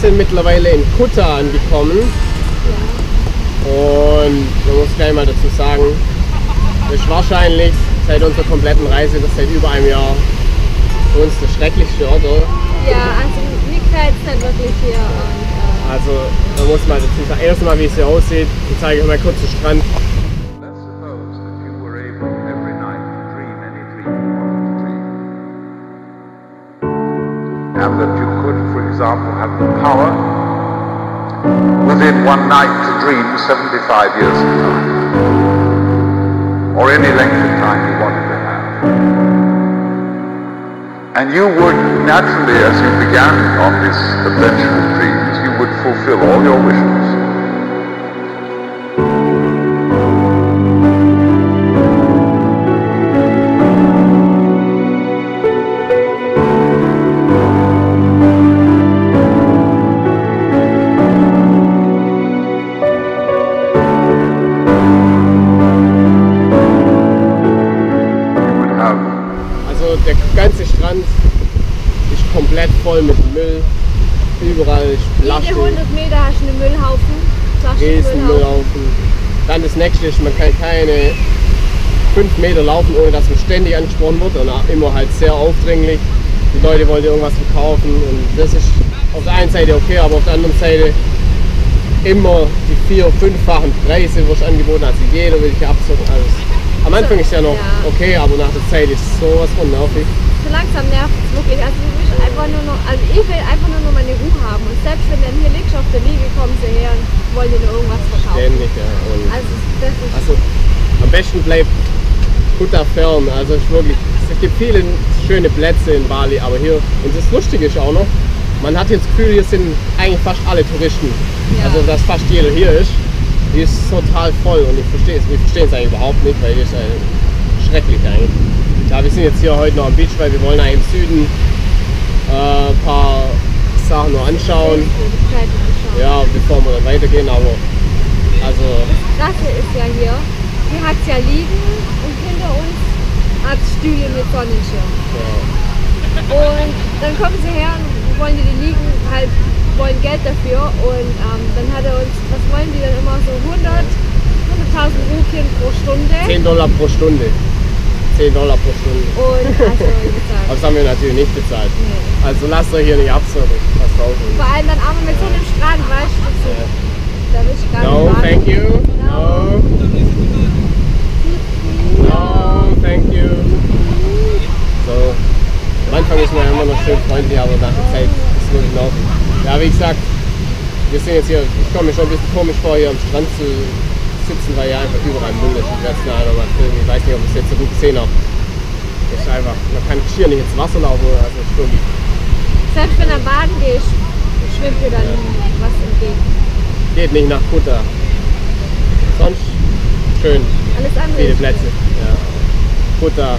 sind mittlerweile in Kutta angekommen. Und man muss gleich mal dazu sagen, das ist wahrscheinlich seit unserer kompletten Reise, das seit über einem Jahr für uns der schrecklichste Ort, oder? Ja, also mir gefällt es nicht wirklich hier. Und, äh, Also man muss mal dazu sagen, erstmal wie es hier aussieht, ich zeige euch mal kurz den Strand. Example, have the power within one night to dream 75 years of time. Or any length of time you wanted to have. And you would naturally, as you began on this adventure of dreams, you would fulfill all your wishes. Der ganze Strand ist komplett voll mit Müll. Überall ist jede Plastik, 100 Meter hast du einen Müllhaufen. riesen. Müllhaufen. Dann das nächste ist, man kann keine 5 Meter laufen, ohne dass man ständig angesprochen wird und auch immer halt sehr aufdringlich. Die Leute wollen dir irgendwas verkaufen und das ist auf der einen Seite okay, aber auf der anderen Seite immer die vier-, fünffachen Preise wirst angeboten, also jeder will dich abzocken. Alles. Am Anfang ist ja noch Ja. okay, aber nach der Zeit ist sowas von nervig. So langsam nervt es wirklich. Also ich will einfach nur noch, also ich will einfach nur noch meine Ruhe haben. Und selbst wenn dann hier liegst auf der Liege, kommen sie her und wollen dir nur irgendwas verkaufen. Ständig, ja. Und Also das ist Also am besten bleibt Kuta fern. Also es ist wirklich, es gibt viele schöne Plätze in Bali, aber hier, und das Lustige ist auch noch, man hat jetzt das Gefühl, hier sind eigentlich fast alle Touristen. Ja. Also dass fast jeder hier ist. Die ist total voll und ich verstehe es. Wir verstehen es eigentlich überhaupt nicht, weil hier ist äh, schrecklich eigentlich. Ja, wir sind jetzt hier heute noch am Beach, weil wir wollen eigentlich im Süden äh, ein paar Sachen noch anschauen. Ja, bevor wir dann weitergehen, aber also Krasse ist ja hier, hier hat es ja liegen und hinter uns hat es Stühle mit Sonnenschirm. ja. Und dann kommen sie her und wollen die, liegen halt, wollen Geld dafür und ähm, dann hat er uns, was wollen die dann immer so 100, 100.000 Rupien pro Stunde 10 Dollar pro Stunde. 10 Dollar pro Stunde. und also das haben wir natürlich nicht bezahlt. nee. Also lasst euch hier nicht absurden. Passt auf. vor allem dann auch mit so einem Strand, weißt du, so, Ja. da will ich gar No, nicht thank you. No. No, thank you. So. Am Anfang ist man ja freundlich, aber nach der Zeit ist es wirklich noch. Ja, wie gesagt, wir sind jetzt hier, ich komme mir schon ein bisschen komisch vor, hier am Strand zu sitzen, weil hier einfach überall Müll ist. Ich weiß nicht, ob ich es jetzt so gut gesehen habe. Das ist einfach, man kann hier nicht ins Wasser laufen, also stimmt. Selbst wenn du baden gehst, schwimmt dir dann was entgegen. Geht nicht nach Kuta. Sonst schön, Alles andere viele Plätze. Ja. Kuta.